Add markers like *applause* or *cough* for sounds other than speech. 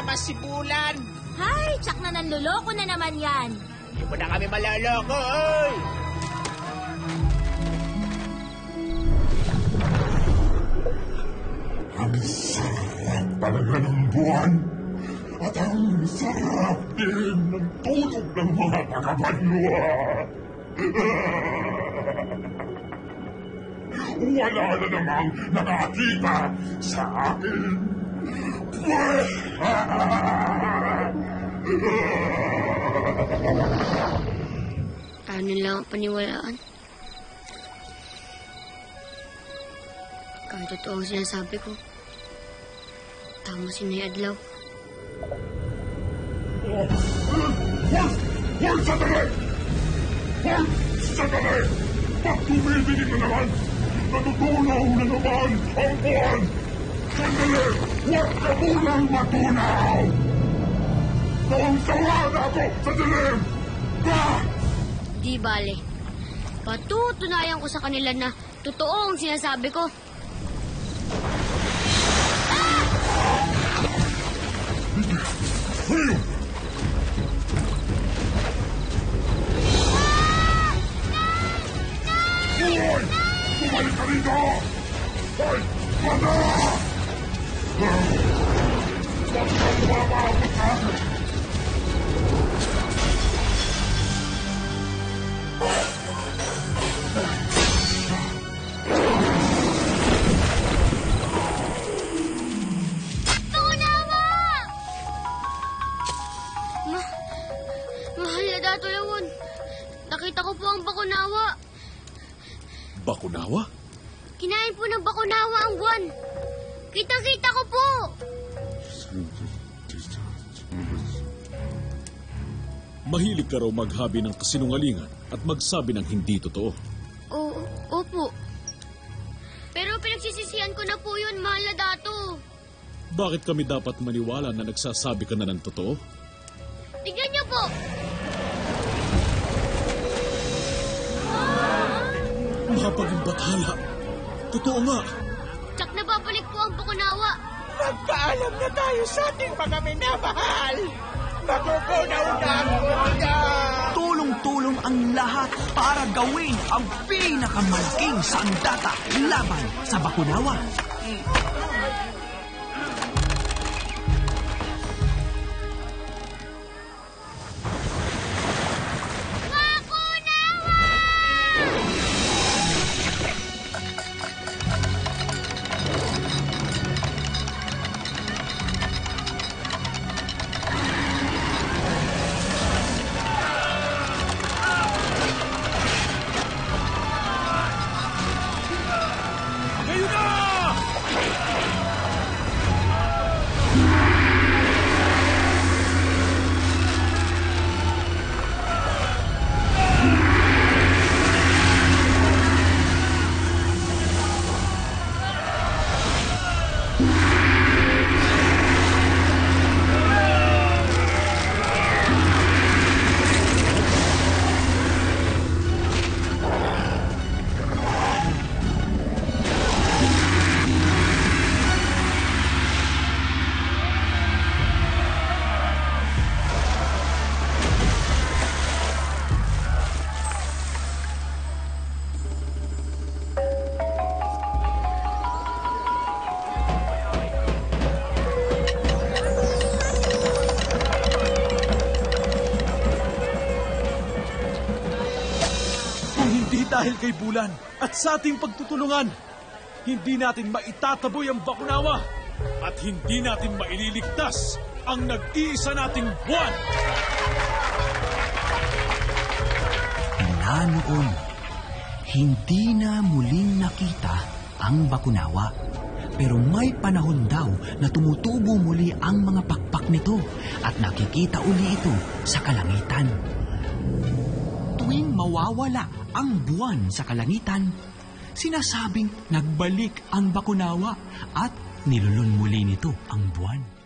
lumabas si Bulan. Hay, tsak na nanluloko na naman yan. Hindi mo na kami malaloko, oy! Ang sarap talaga ng buwan. At ang sarap din ng tulog ng mga tagabanwa. *laughs* Wala na namang nakakita sa akin. Ano lang ang paniwalaan? Kahit totoo ang sinasabi ko, tama si Nay Adlaw. Hoy! Hoy! Sandali! Hoy! Sandali! Pag tumitigil na naman, natutunaw na naman ang buwan! Sandali! Huwag ka munang matunaw! Nawang-sawa na ako sa dilim! Ah! Di bale. Patutunayan ko sa kanila na totoo ang sinasabi ko. Hey! Hoy! Bumalik ka rito! Hoy! Manda! Mahal na dato lawon. Nakita ko po ang bakunawa. Bakunawa? Kinain po ng bakunawa ang buwan. Kita-kita ko po. Mahilig ka raw maghabi ng kasinungalingan at magsabi ng hindi totoo. Oo, opo. Pero pinagsisisihan ko na po yun, mahal na dato. Bakit kami dapat maniwala na nagsasabi ka na ng totoo? Tignan niyo po. Mahapaging bathala. Totoo nga. Tsak na babalik po ang bakunawa. Magpaalam na tayo sa ating mga minamahal! Magugunaw na ang mundo! Tulong-tulong ang lahat para gawin ang pinakamalaking sandata laban sa Bakunawa. Dahil kay Bulan at sa ating pagtutulungan, hindi natin maitataboy ang Bakunawa at hindi natin maililigtas ang nag-iisa nating buwan. Mula noon, hindi na muling nakita ang Bakunawa. Pero may panahon daw na tumutubo muli ang mga pakpak nito at nakikita uli ito sa kalangitan. Tuwing mawawala ang buwan sa kalangitan, sinasabing nagbalik ang Bakunawa at nilulun muli nito ang buwan.